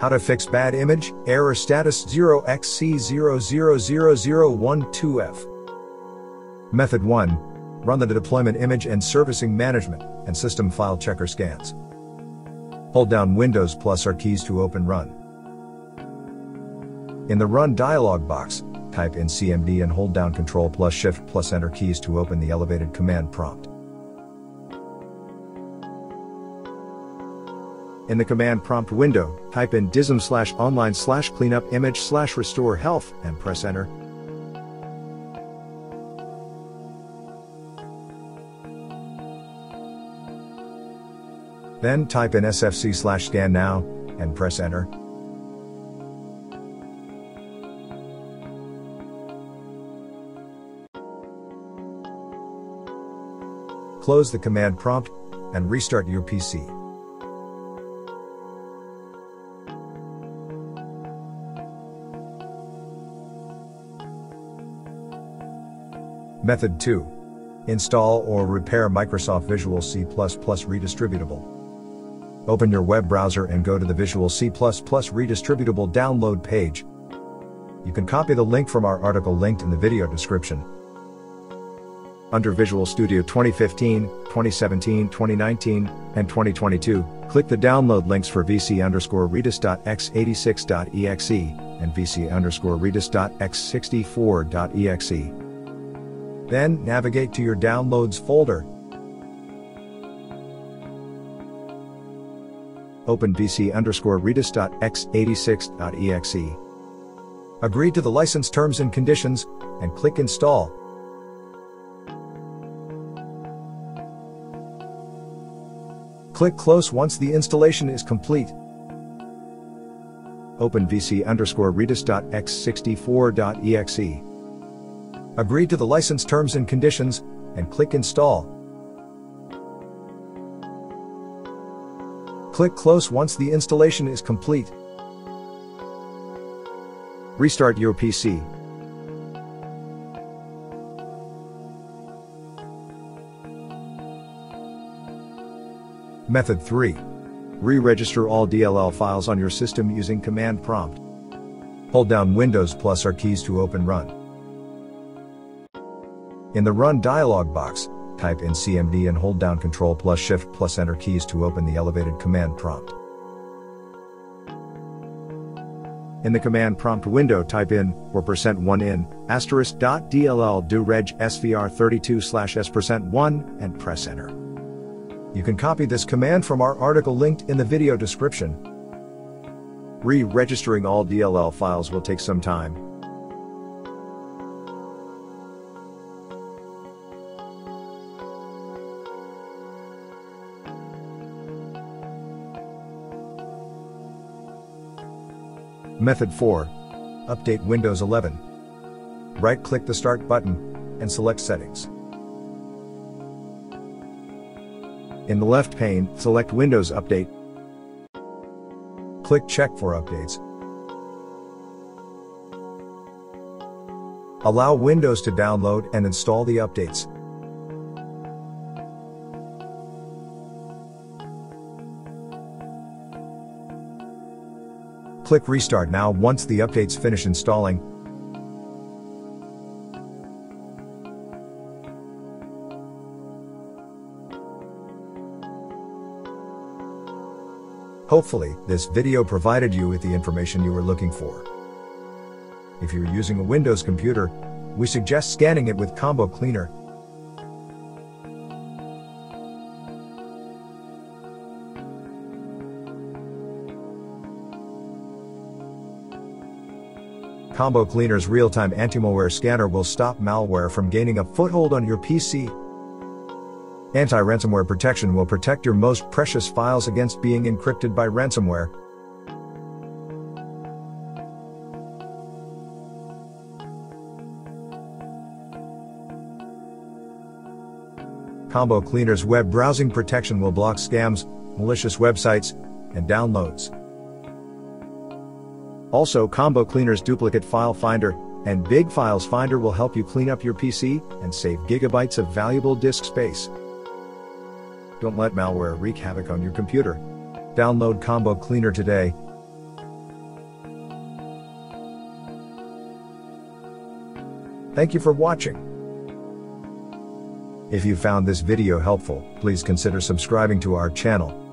How to fix bad image, error status 0xC00012F. Method 1. Run the deployment image and servicing management and system file checker scans. Hold down Windows plus R keys to open Run. In the Run dialog box, type in CMD and hold down Control plus Shift plus Enter keys to open the elevated command prompt. In the command prompt window, type in dism slash online slash cleanup image slash restore health and press enter. Then type in sfc slash scan now and press enter. Close the command prompt and restart your PC. Method 2. Install or repair Microsoft Visual C++ Redistributable. Open your web browser and go to the Visual C++ Redistributable download page. You can copy the link from our article linked in the video description. Under Visual Studio 2015, 2017, 2019, and 2022, click the download links for vc underscore redist.x86.exe and vc underscore redist.x64.exe. Then, navigate to your Downloads folder. Open vc underscore redist.x86.exe. Agree to the license terms and conditions, and click Install. Click Close once the installation is complete. Open vc underscore redist.x64.exe. Agree to the license terms and conditions, and click Install. Click Close once the installation is complete. Restart your PC. Method 3. Re-register all DLL files on your system using command prompt. Hold down Windows plus R keys to open Run. In the Run dialog box, type in CMD and hold down Ctrl plus Shift plus Enter keys to open the elevated command prompt. In the command prompt window type in or percent %1 in asterisk dot dll do reg svr32 slash s percent %1 and press enter. You can copy this command from our article linked in the video description. Re-registering all DLL files will take some time, Method 4. Update Windows 11. Right-click the Start button and select Settings. In the left pane, select Windows Update. Click Check for updates. Allow Windows to download and install the updates. Click Restart now once the updates finish installing. Hopefully, this video provided you with the information you were looking for. If you're using a Windows computer, we suggest scanning it with Combo Cleaner Combo Cleaner's real-time anti-malware scanner will stop malware from gaining a foothold on your PC. Anti-ransomware protection will protect your most precious files against being encrypted by ransomware. Combo Cleaner's web browsing protection will block scams, malicious websites, and downloads. Also Combo Cleaner's Duplicate File Finder and Big Files Finder will help you clean up your PC and save gigabytes of valuable disk space. Don't let malware wreak havoc on your computer. Download Combo Cleaner today Thank you for watching. If you found this video helpful, please consider subscribing to our channel.